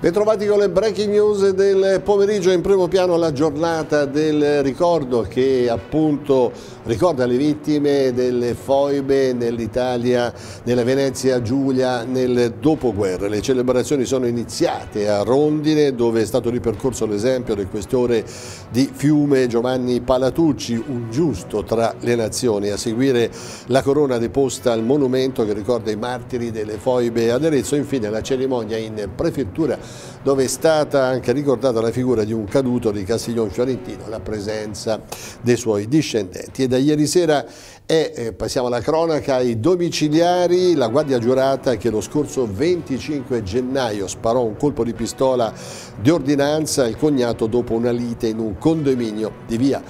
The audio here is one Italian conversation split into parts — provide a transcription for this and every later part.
Bentrovati con le breaking news del pomeriggio, in primo piano la giornata del ricordo che appunto ricorda le vittime delle foibe nell'Italia, nella Venezia Giulia nel dopoguerra. Le celebrazioni sono iniziate a Rondine dove è stato ripercorso l'esempio del questore di Fiume Giovanni Palatucci, un giusto tra le nazioni. A seguire la corona deposta al monumento che ricorda i martiri delle foibe ad Arezzo, infine la cerimonia in prefettura dove è stata anche ricordata la figura di un caduto di Castiglione Fiorentino, la presenza dei suoi discendenti. E da ieri sera è, eh, passiamo alla cronaca, i domiciliari, la guardia giurata che lo scorso 25 gennaio sparò un colpo di pistola di ordinanza al cognato dopo una lite in un condominio di via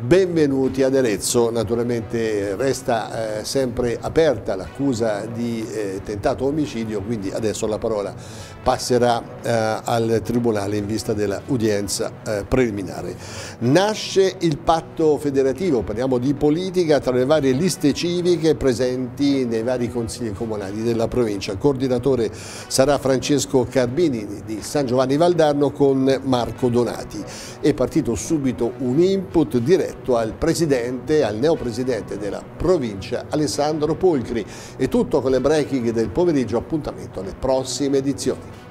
Benvenuti ad Arezzo, naturalmente resta eh, sempre aperta l'accusa di eh, tentato omicidio, quindi adesso la parola passerà eh, al Tribunale in vista dell'udienza eh, preliminare. Nasce il patto federativo, parliamo di politica, tra le varie liste civiche presenti nei vari consigli comunali della provincia. Il coordinatore sarà Francesco Carbini di San Giovanni Valdarno con Marco Donati. È partito subito un input diretto al presidente, al neopresidente della provincia Alessandro Pulcri. E tutto con le breaking del pomeriggio, appuntamento alle prossime edizioni.